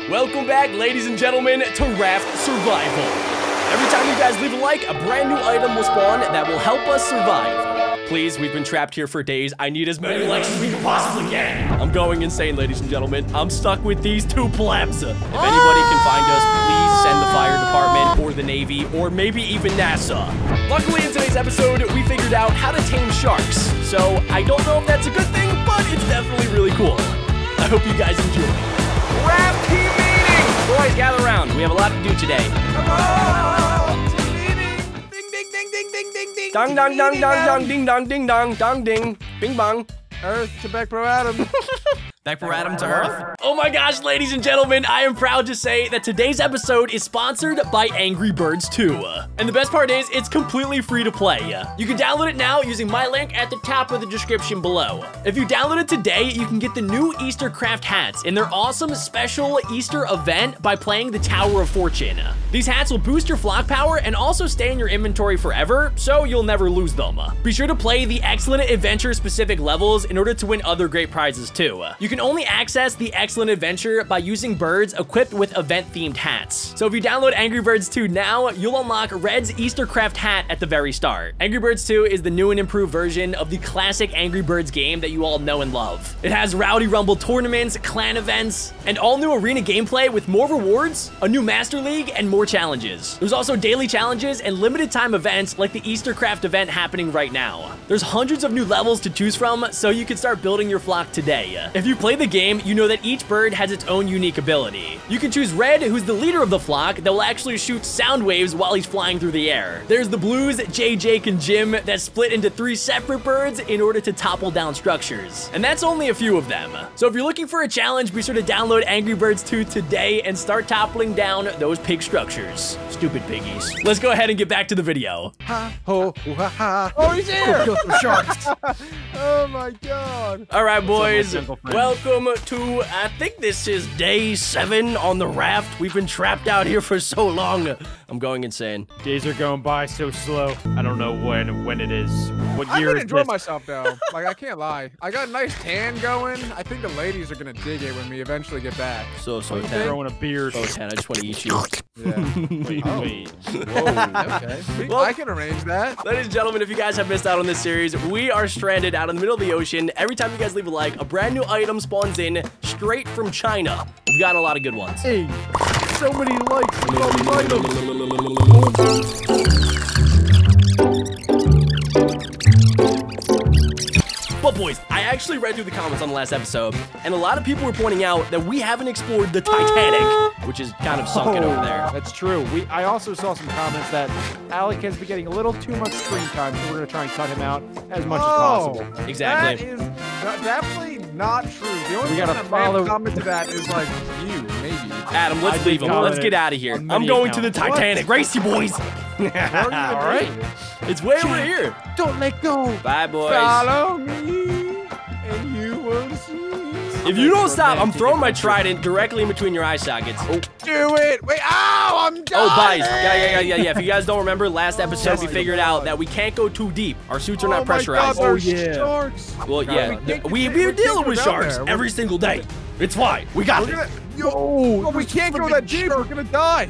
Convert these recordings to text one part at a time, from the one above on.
Welcome back, ladies and gentlemen, to Raft Survival. Every time you guys leave a like, a brand new item will spawn that will help us survive. Please, we've been trapped here for days. I need as many likes as we can possibly get. I'm going insane, ladies and gentlemen. I'm stuck with these two plebs. If anybody can find us, please send the fire department or the Navy or maybe even NASA. Luckily, in today's episode, we figured out how to tame sharks. So I don't know if that's a good thing, but it's definitely really cool. I hope you guys enjoy. Raft team meeting! Boys, gather around. We have a lot to do today. Dong dong dong dong dong ding dong ding dong dong ding bing bong. Earth to BeckBro Adam. Back for Adam to Earth. Oh my gosh, ladies and gentlemen, I am proud to say that today's episode is sponsored by Angry Birds 2. And the best part is, it's completely free to play. You can download it now using my link at the top of the description below. If you download it today, you can get the new Easter craft hats in their awesome special Easter event by playing the Tower of Fortune. These hats will boost your flock power and also stay in your inventory forever, so you'll never lose them. Be sure to play the excellent adventure specific levels in order to win other great prizes too. You can only access the excellent adventure by using birds equipped with event themed hats. So if you download Angry Birds 2 now, you'll unlock Red's Easter craft hat at the very start. Angry Birds 2 is the new and improved version of the classic Angry Birds game that you all know and love. It has Rowdy Rumble tournaments, clan events, and all new arena gameplay with more rewards, a new Master League, and more challenges. There's also daily challenges and limited time events like the Easter craft event happening right now. There's hundreds of new levels to choose from, so you can start building your flock today. If you play the game, you know that each bird has its own unique ability. You can choose Red, who's the leader of the flock, that will actually shoot sound waves while he's flying through the air. There's the Blues, Jay, Jake, and Jim that split into three separate birds in order to topple down structures. And that's only a few of them. So if you're looking for a challenge, be sure to download Angry Birds 2 today and start toppling down those pig structures. Stupid piggies. Let's go ahead and get back to the video. ha ho ooh, ha ha. Oh, he's here! Kill some sharks. oh my god. All right, boys. gentle friend? Welcome to, I think this is day seven on the raft. We've been trapped out here for so long. I'm going insane. Days are going by so slow. I don't know when when it is. What year I year can is enjoy this? myself though. Like I can't lie. I got a nice tan going. I think the ladies are gonna dig it when we eventually get back. So, so Okay. 10. Growing a beard. So 10. I just want to eat you. Yeah. Wait, Oh. wait. Whoa. Okay. Well- I can arrange that. Ladies and gentlemen, if you guys have missed out on this series, we are stranded out in the middle of the ocean. Every time you guys leave a like, a brand new item spawns in straight from China. We've gotten a lot of good ones. Hey, so many likes. for all these items. Actually read through the comments on the last episode, and a lot of people were pointing out that we haven't explored the Titanic, which is kind of sunken over there. Oh, that's true. We I also saw some comments that Alec has been getting a little too much screen time, so we're gonna try and cut him out as much Oh, as possible. Exactly. That is definitely not true. The only We one gotta that might have follow- commented that is like you, maybe. Adam, let's I leave him. Let's get out of here. I'm many going to the accounts. Titanic. Race you boys. Where are you All gonna right. be? It's way over here. Don't let go. Bye, boys. Follow me, If you don't stop, I'm throwing my trident directly in between your eye sockets. Oh, Do it. Wait. Ow! I'm done! oh, dying. guys. Yeah, yeah, yeah, yeah, yeah. If you guys don't remember, last episode we oh, figured God. out that we can't go too deep. Our suits are Oh not my pressurized. God, Oh, yeah. Sharks. Well, yeah, we can't- we, we we're dealing with sharks there. every single day. It's fine. We got We're this. gonna, yo, Oh, oh, we can't go that deep. We're gonna die.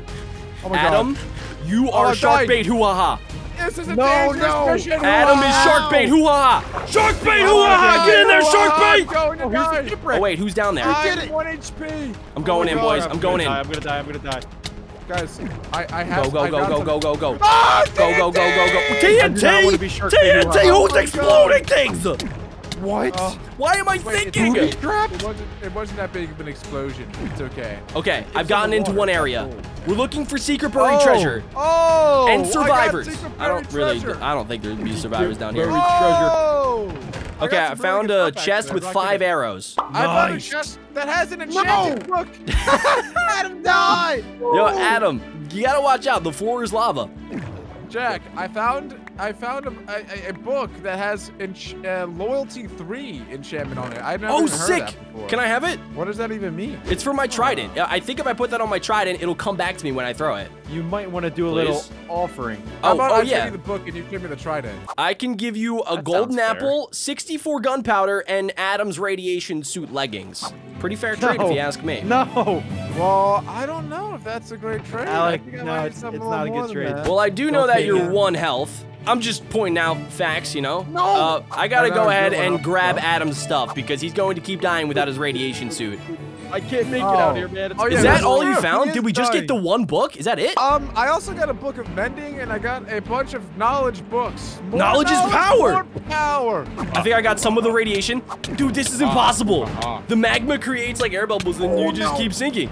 Oh my Adam, God. you Oh, are I shark died. bait. Hoo ha ha. This is a No, dangerous no. mission. Adam is shark bait. Hoo ha ha. Shark bait. Hoo ha ha. Get in there, shark bait. Oh, here's the shipwreck. Oh wait, who's down there? I'm one HP. I'm going Oh in, my boys. God. I'm going in. I'm gonna die. I'm gonna die. Guys, I, I have. Go go I go go go go go. Ah, Go go go go go. TNT! I do not wanna be TNT. shark bait. Hoo ha TNT. ha. Who's exploding things? What? Oh, Why am I wait, thinking? booby trapped? It wasn't. It wasn't that big of an explosion. It's okay. Okay, I've gotten the into water. one area. We're looking for secret buried Oh, treasure Oh. and I got survivors. secret I don't buried really. treasure. I don't think there'd be survivors down here. Buried oh. treasure. Oh. Okay, got I found a chest actually. with five gonna- arrows. I found a chest that has an enchanted book. Adam died. Yo, Adam, you gotta watch out. The floor is lava. Jack, I found I found a, a, a book that has ench- uh, loyalty three enchantment on it. I've never Oh, even heard of sick! that before. Can I have it? What does that even mean? It's for my trident. Yeah, I think if I put that on my trident, it'll come back to me when I throw it. You might want to do a little Please. offering. How Oh, about oh I yeah. give you the book and you give me the trident? I can give you a That golden sounds fair. apple, 64 gunpowder, and Adam's radiation suit leggings. Pretty fair trade if you ask me. No. Well, I don't know if that's a great trade. Alec, I think I no, it's- it's a not a good trade. that. Well, I do know Don't that take you're it. one health. I'm just pointing out facts, you know? No! Uh, I gotta No, go ahead and one grab health. Adam's stuff because he's going to keep dying without his radiation suit. I can't make it Oh. out here, man. It's Oh, yeah, Is that all you true. found? He Did we is just get the one book? Is that it? Um, I also got a book of mending, and I got a bunch of knowledge books. More Knowledge is power! More power! I think I got some of the radiation. Dude, this is impossible. uh-huh. The magma creates like air bubbles and you Oh, just no. keep sinking.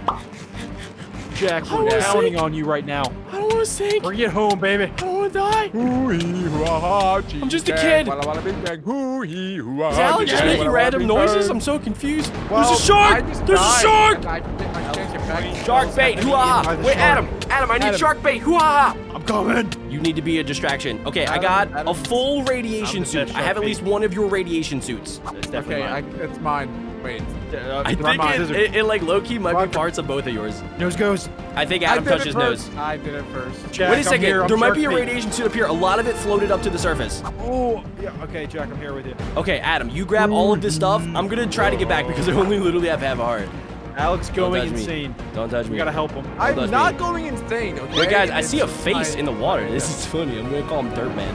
Jack, I we're counting on you right now. I don't want to sink. Bring it home, baby. I don't want to die. I'm just a kid. Is Alec just making random noises? I'm so confused. There's a shark! There's a shark! I, I can't get back. Shark bait, hoo-ha! By the Wait. Adam, Adam, I need shark bait, hoo-ha! I'm coming. You need to be a distraction. Okay, I Adam, got a full radiation suit. I have at least one of your radiation suits. That's definitely Okay, I, it's mine. Wait. Uh, I think my it, it, it, like low-key might be parts of both of yours. Nose goes. I think Adam did touched his first. nose. I did it first. Jack, Wait a I'm second, here, I'm there might be a bait. radiation suit up here. A lot of it floated up to the surface. Oh, yeah. Okay, Jack, I'm here with you. Okay, Adam, you grab all of this stuff. I'm gonna try to get back because I only literally have half a heart. Alec's going touch me. insane. Don't touch We me. gotta help him. I'm not me. going insane, okay? Wait, guys, I It's see a face my- in the water. This is funny. I'm gonna call him Dirt Man.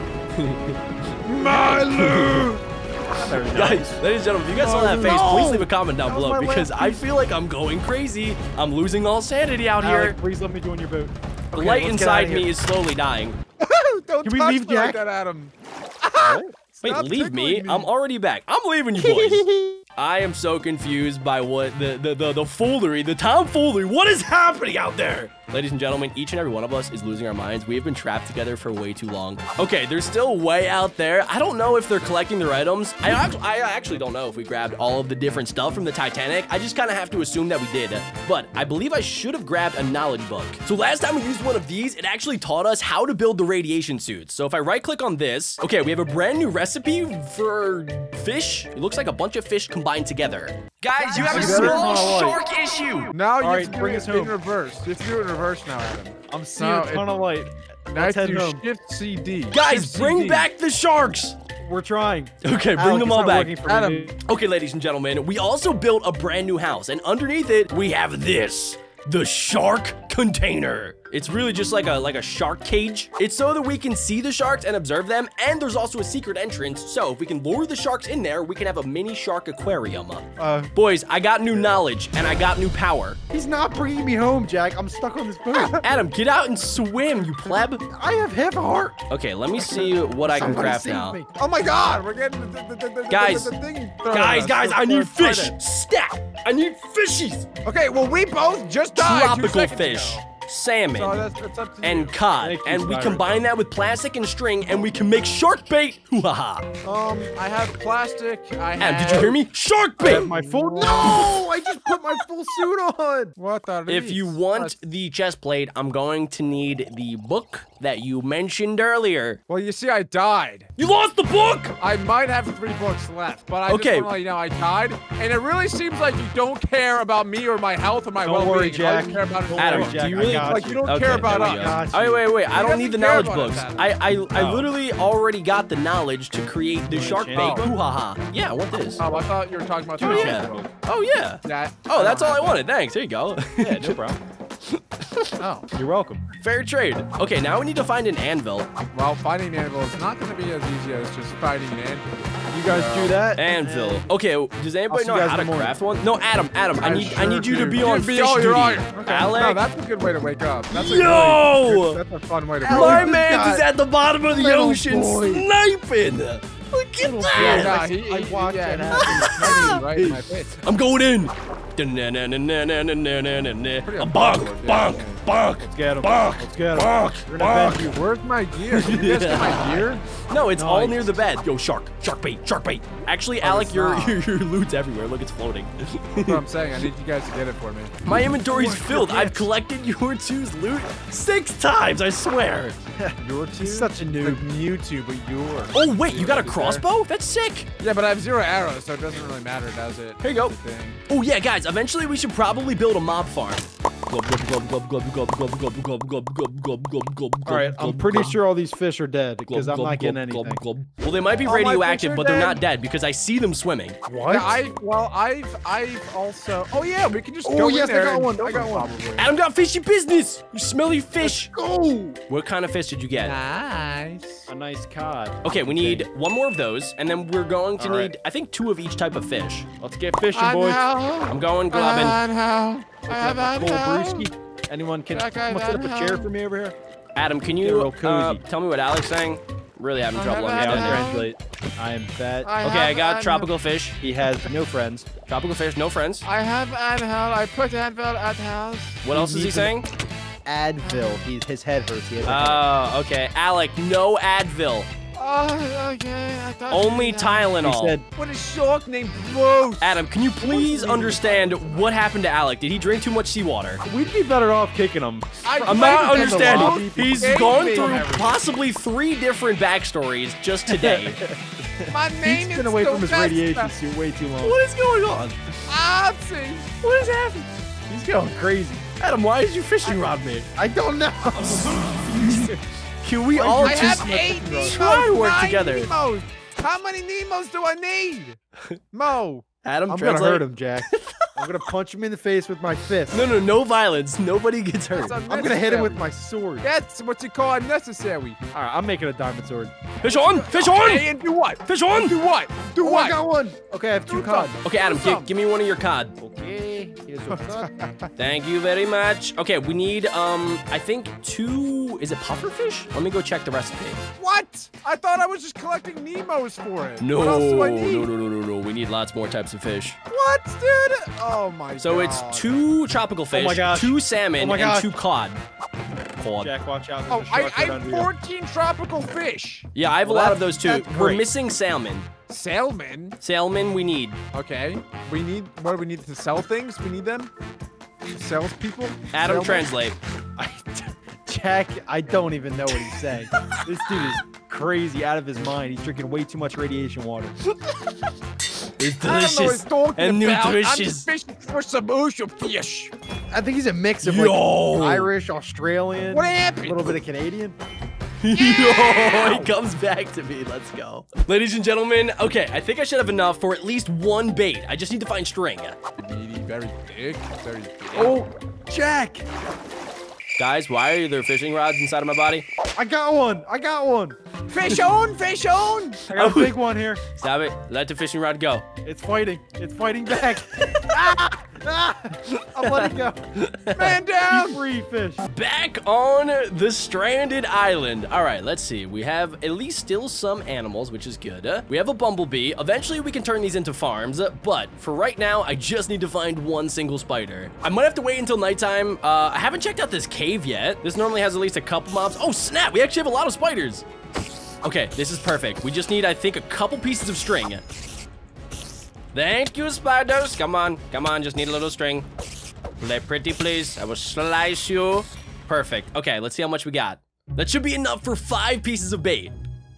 My loot! There we go. Guys, ladies and gentlemen, if you guys saw that face, no! please leave a comment down below because I feel like I'm going crazy. I'm losing all sanity out Alec, here. please let me join your boat. The Okay, light inside me here. is slowly dying. Don't Can we touch leave me like that, Adam. Wait, Stop leave me? me. I'm already back. I'm leaving you boys. I am so confused by what the the the, the foolery, the tomfoolery. What is happening out there? Ladies and gentlemen, each and every one of us is losing our minds. We have been trapped together for way too long. Okay, they're still way out there. I don't know if they're collecting their items. I, act- I actually don't know if we grabbed all of the different stuff from the Titanic. I just kind of have to assume that we did. But I believe I should have grabbed a knowledge book. So last time we used one of these, it actually taught us how to build the radiation suits. So if I right click on this, okay, we have a brand new recipe for fish. It looks like a bunch of fish combined together. Guys, you have a small shark issue. Now you All have right, bring it us in home. reverse. You have do it in reverse now, Adam. I'm seeing No, a ton it- of light. Now Let's you head to home. do shift CD. Guys, Shift bring CD. back the sharks. We're trying. Okay, bring Alec, them all back. working for me, Adam. Okay, ladies and gentlemen, we also built a brand new house, and underneath it, we have this. The shark container. It's really just like a like a shark cage. It's so that we can see the sharks and observe them, and there's also a secret entrance. So if we can lure the sharks in there, we can have a mini shark aquarium. Uh, Boys, I got new knowledge and I got new power. he's not bringing me home, Jack. I'm stuck on this boat. Adam, get out and swim, you pleb. I have half a heart. Okay, let me see what I can Somebody craft now. me. Oh my god, we're getting the, the, the, the, Guys, the, the thing Guys, guys, I need fish. Stat. I need fishies. Okay, well, we both just died Tropical fish, ago. Salmon. So that's, that's up to and you. cod, Thank you, and we combine that with plastic and string, and we can make shark bait. Hoo-ha-ha. Um, I have plastic. I have. Adam, did you hear me? Shark I have bait. my full. No, I just put my full suit on. What the? If you want the chest plate, I'm going to need the book that you mentioned earlier. Well, you see, I died. You lost the book. I might have three books left, but I Okay. just want to let you know I died, and it really seems like you don't care about me or my health or my Don't well-being. worry, All you Jack. care about is Don't Adam, worry, do Jack, you really- got like you don't Okay, care about us. we Oh, wait, wait, wait. I don't need the knowledge books. us, I, I, I Oh. literally already got the knowledge to create the shark bait. change? Hoo-ha-ha. Yeah, I want this. Oh, I thought you were talking about Oh, the yeah. book. Oh, yeah. That. Oh, that's all I don't wanted. Thanks. Here you go. Yeah, no problem. oh. You're welcome. Fair trade. Okay, now we need to find an anvil. Oh, well, finding an anvil is not going to be as easy as just finding an anvil. You guys do that. Anvil. Okay, does anybody know how to craft one? No, Adam, Adam, I need I need you to be on Give me fish all duty. iron. Okay. Alec, No, that's a good way to wake up. That's Yo! Really, good- that's a fun way to wake up. my man is at the bottom of the Little ocean boy. sniping. Look at Yeah, that. nah, I- he, he, I watched yeah, that he's happen. right in my face. I'm going in. A bonk, bonk, yeah, bonk. Let's get him. Bonk. Let's get him. Bonk. We're gonna bend you. Where's my gear? Can you guys get my gear? No, it's all near the bed. Yo, shark, shark bait, shark bait. Actually, Oh, Alec, your, your your loot's everywhere. Look, it's floating. That's what I'm saying. I need you guys to get it for me. My inventory's filled. I've collected your two's loot six times. I swear. Your two? He's such a noob. Mewtwo, but yours. Oh wait, you got a Is there? crossbow? That's sick. Yeah, but I have zero arrows, so it doesn't really matter, does it? Here you go. Oh yeah, guys. Eventually, we should probably build a mob farm. All right, I'm pretty sure all these fish are dead because I'm not getting anything. Well, they might be radioactive, but they're not dead because I see them swimming. What? Yeah, I well, I've I've also. Oh yeah, we can just. Oh go yes, in there I got one. I got one. Probably. Adam got fishy business. You smelly fish. Oh. What kind of fish did you get? Nice. A nice cod. Okay, we need okay. one more of those, and then we're going to all need right. I think two of each type of fish. Let's get fishing, boys. I'm going globbing. I know. I Looking at my have cool brewski. Anyone can That guy someone set up a chair for me over here? Adam, can you uh, tell me what Alec's saying? Really having trouble have Yeah, I'll understanding. translate. I am fat. I Okay, I got an- tropical fish. He has no friends. Tropical fish, no friends. I have Anhel. I put Anvil at the house. What else is he saying? Advil. He, his head hurts. He has a Oh, okay. Alec, no Advil. Oh, okay. I thought Only you. Tylenol. He said, What a shark named Bruce. Adam, can you please understand what happened to Alec? Did he drink too much seawater? we'd be better off kicking him. I I'm not with him a understanding. He's gone through everything. possibly three different backstories just today. My name He's is been away from his Sylvester. radiation suit way too long. what is going on? Artsy. What is happening? He's going crazy. Adam, why did you fishing rod me? I don't know. Can we all I just have eight Nemos. try to work together? Nemos. How many Nemos do I need? Mo. Adam, I'm gonna hurt him, Jack. I'm gonna punch him in the face with my fist. No, no, no violence. Nobody gets hurt. I'm gonna hit him with my sword. That's what you call unnecessary. All right, I'm making a diamond sword. Fish on! Fish Okay, on! and do what? Fish on! Do what? Do Oh, what? I got one. Okay, I have two cod. Okay, Adam, Do gi- something. give me one of your cod. Okay, here's a cod. Thank you very much. Okay, we need, um, I think two, is it pufferfish? Let me go check the recipe. What? I thought I was just collecting Nemos for it. No, What else do no, I need? no, no, no, no. We need lots more types of fish. What, dude? Oh my god. So it's two tropical fish, my gosh. two salmon, Oh my and two cod. Cod. Jack, watch out. There's Oh, a I, shark I have under you. 14 tropical fish. Yeah, I have Well, a lot of those too. We're missing salmon. Salmon. Salmon we need. Okay. We need. What do we need to sell things? We need them. Salespeople. Adam, Salmon? translate. I, Jack, I don't even know what he's saying. this dude is crazy out of his mind. He's drinking way too much radiation water. It's I don't know what he's talking and about. I'm just fishing for some ocean fish. I think he's a mix of Yo. like Irish, Australian, What a little bit of Canadian. Yo, he comes back to me. Let's go. Ladies and gentlemen, okay, I think I should have enough for at least one bait. I just need to find string. Meaty, very big, very big. Oh, Jack, Guys, why are there fishing rods inside of my body? I got one. I got one. Fish on, fish on. I got Oh. a big one here. Stop it. Let the fishing rod go. It's fighting. It's fighting back. ah, ah, I'm letting go. Man down. Free fish. Back on the stranded island. All right, let's see. We have at least still some animals, which is good. Uh, we have a bumblebee. Eventually, we can turn these into farms. uh, But for right now, I just need to find one single spider. I might have to wait until nighttime. Uh, I haven't checked out this cave yet. This normally has at least a couple mobs. Oh, snap. We actually have a lot of spiders. Okay, this is perfect. We just need, I think, a couple pieces of string. Thank you, spiders. Come on, come on. Just need a little string. Play pretty, please. I will slice you. Perfect. Okay, let's see how much we got. That should be enough for five pieces of bait.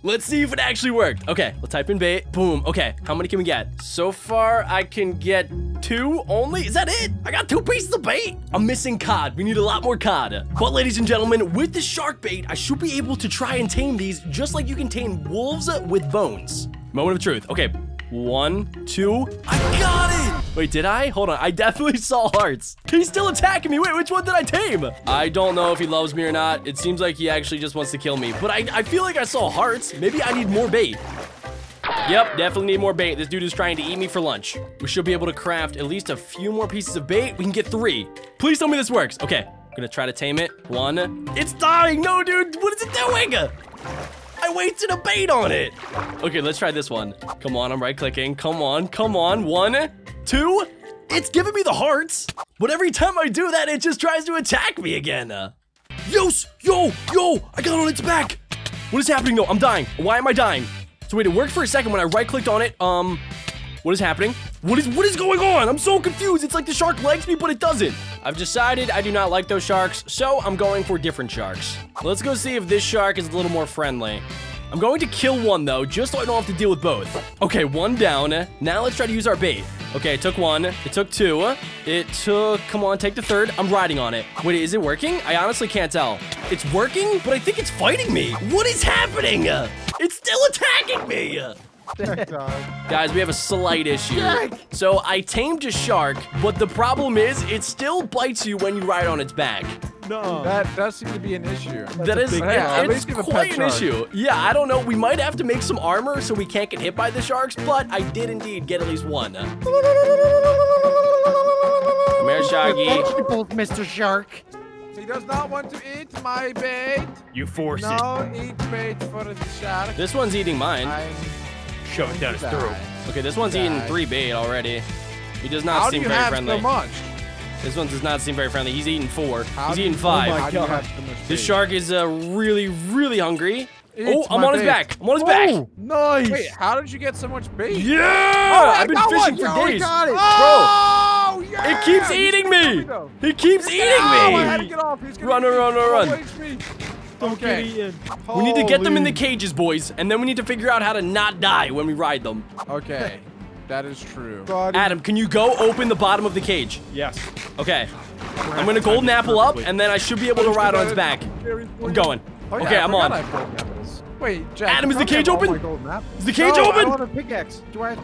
Let's see if it actually worked. Okay, we'll type in bait. Boom. Okay, how many can we get? So far, I can get two only. Is that it? I got two pieces of bait. I'm missing cod. We need a lot more cod. But ladies and gentlemen, with the shark bait, I should be able to try and tame these just like you can tame wolves with bones. Moment of truth. Okay, one, two. I got it! Wait, did I? Hold on. I definitely saw hearts. He's still attacking me. Wait, which one did I tame? I don't know if he loves me or not. It seems like he actually just wants to kill me. But I, I feel like I saw hearts. Maybe I need more bait. Yep, definitely need more bait. This dude is trying to eat me for lunch. We should be able to craft at least a few more pieces of bait. We can get three. Please tell me this works. Okay, I'm gonna try to tame it. One. It's dying. No, dude. What is it doing? I wasted a bait on it. Okay, let's try this one. Come on, I'm right clicking. Come on, come on. One, two. It's giving me the hearts, but every time I do that, it just tries to attack me again. Yos, yo, yo, I got on its back. What is happening though? I'm dying. Why am I dying? So wait, it worked for a second when I right clicked on it. Um, what is happening? What is what is going on? I'm so confused. It's like the shark likes me, but it doesn't. I've decided I do not like those sharks, so I'm going for different sharks. Let's go see if this shark is a little more friendly. I'm going to kill one though, just so I don't have to deal with both. Okay, one down. Now let's try to use our bait. Okay, it took one. It took two. It took, come on, take the third. I'm riding on it. Wait, is it working? I honestly can't tell. It's working, but I think it's fighting me. What is happening? It's still attacking me. Guys, we have a slight issue. So I tamed a shark, but the problem is it still bites you when you ride on its back. No. That does seem to be an issue. That is, big it- deal. At it's least give a pet quite an issue. Yeah, I don't know. We might have to make some armor so we can't get hit by the sharks, but I did indeed get at least one. Come here, Shaggy. Vegetables, Mr. Shark. He does not want to eat my bait. You force it. No, eat bait for the shark. This one's eating mine. I'm Shove it down his throat. Okay, this one's eating three bait already. He does not How do seem you very have friendly. so much? This one does not seem very friendly. He's eating four. How He's eating five. Oh my How do you God. have so much This shark is uh, really, really hungry. Eat oh, I'm my on his back. I'm on his back. Oh, nice. Wait, how did you get so much bait? Yeah! Oh, I I've been fishing one. for Yo, days. got it. Bro, Oh, yeah! it keeps He's eating me. He keeps eating Ow, I had to me. get off. He's gonna Run, me. run, run, run. HP. Don't Okay. get eaten. We need to get them in the cages, boys, and then we need to figure out how to not die when we ride them. Okay, that is true. God. Adam, can you go open the bottom of the cage? Yes. Okay. I'm gonna golden apple up, and then I should be able to ride on its back. I'm going. Oh, yeah, Okay, I I'm on. I have golden apples. Wait, Jack. Adam, is the cage open? my golden apples? Is the cage no, I open? want a pickaxe. Do I?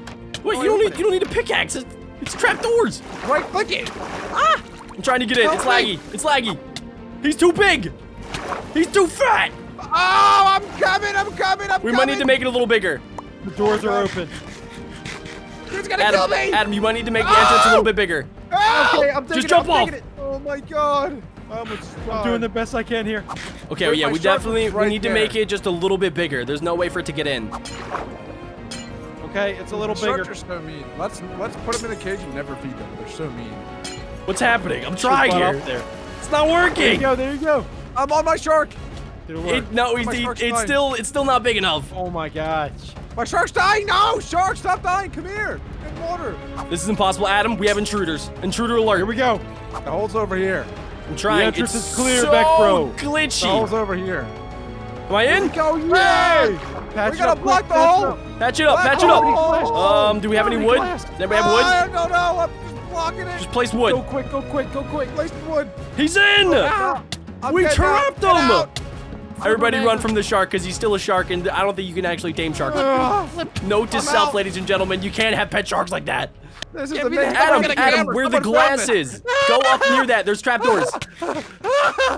Wait, you don't need open you don't need a pickaxe. It's, it's trap doors. Right click it. I'm trying to get in. It's Help laggy. It's laggy. He's too big. He's too fat. Oh, I'm coming. I'm coming. I'm We coming. might need to make it a little bigger. The doors are open. He's gonna kill Adam, me. Adam, you might need to make the entrance a little bit bigger. Help! Okay, I'm taking Just it, jump I'm off. Oh my god. I'm, I'm doing the best I can here. Okay, Wait, yeah, we definitely was we right need to make it just a little bit bigger. There's no way for it to get in. Okay, it's a little Sharks bigger. are so mean. Let's let's put them in a cage and never feed them. They're so mean. What's happening? I'm trying here. There. It's not working. There you go. There you go. I'm on my shark. Did it work? It, no, My it's, it's dying. still it's still not big enough. oh my gosh. My shark's dying. No, shark, stop dying. Come here. In water. This is impossible, Adam. We have intruders. Intruder alert. Here we go. The hole's over here. I'm trying. The entrance it's is clear, so Beck Bro. The hole's over here. Am I in? Go, yay! Hey! Patch we it gotta block the hole. Patch it up. Patch it up. hole. Um, do we have any wood? Glass. Does anybody have wood? I don't know. I'm just blocking it. Just place wood. Go wood. quick, go quick, go quick. place the wood. He's in. I'm We trapped out. Him. out. Everybody run from the shark because he's still a shark, and I don't think you can actually tame shark. Ah, Note to I'm self, out. ladies and gentlemen, you can't have pet sharks like that. This is Give amazing. the- Adam, Someone Adam, camera. where the Someone grab glass it. is. Go up near that. There's trapdoors.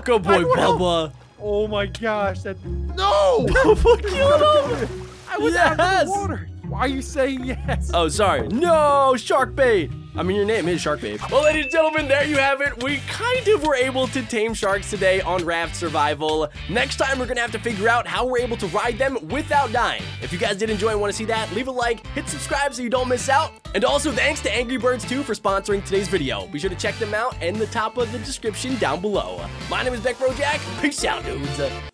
Go, boy, Bubba. Oh my gosh, that. No. Bubba killed him. I was out of Yes. the water. Why are you saying yes? Oh, sorry. No, shark bait. I mean, your name is Shark Babe. Well, ladies and gentlemen, there you have it. We kind of were able to tame sharks today on Raft Survival. Next time, we're gonna have to figure out how we're able to ride them without dying. If you guys did enjoy and want to see that, leave a like, hit subscribe so you don't miss out. And also, thanks to Angry Birds 2 for sponsoring today's video. Be sure to check them out in the top of the description down below. My name is Beck Jack. Peace out, dudes.